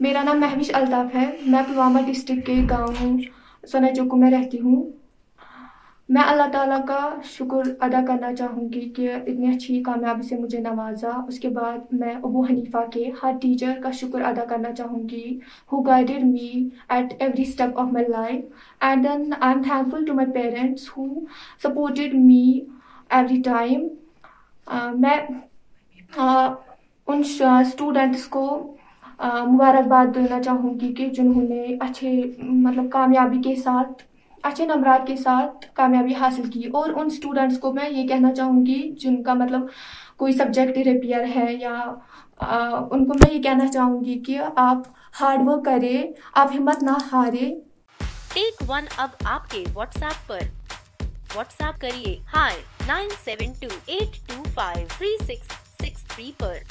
मेरा नाम महविश अल्ताफ़ है। मैं पुलवामा डिस्ट्रिक्ट के गाँव सना चौकू में रहती हूँ। मैं अल्लाह ताला का शुक्र अदा करना चाहूँगी कि इतनी अच्छी कामयाबी से मुझे नवाजा। उसके बाद मैं अबू हनीफा के हर टीचर का शुक्र अदा करना चाहूँगी। Who guided me at every step of my life and then I am thankful to my parents who supported me every time मैं uh, उन स्टूडेंट्स को मुबारकबाद देना चाहूँगी कि जिन्होंने अच्छे मतलब कामयाबी के साथ अच्छे नंबरात के साथ कामयाबी हासिल की। और उन स्टूडेंट्स को मैं ये कहना चाहूँगी जिनका मतलब कोई सब्जेक्ट रिपेयर है या आ, उनको मैं ये कहना चाहूँगी कि आप हार्ड वर्क करें आप हिम्मत ना हारे। टेक वन अब आपके व्हाट्सएप पर। व्हाट्सएप करिए hi nine seven two eight two five three six six three पर।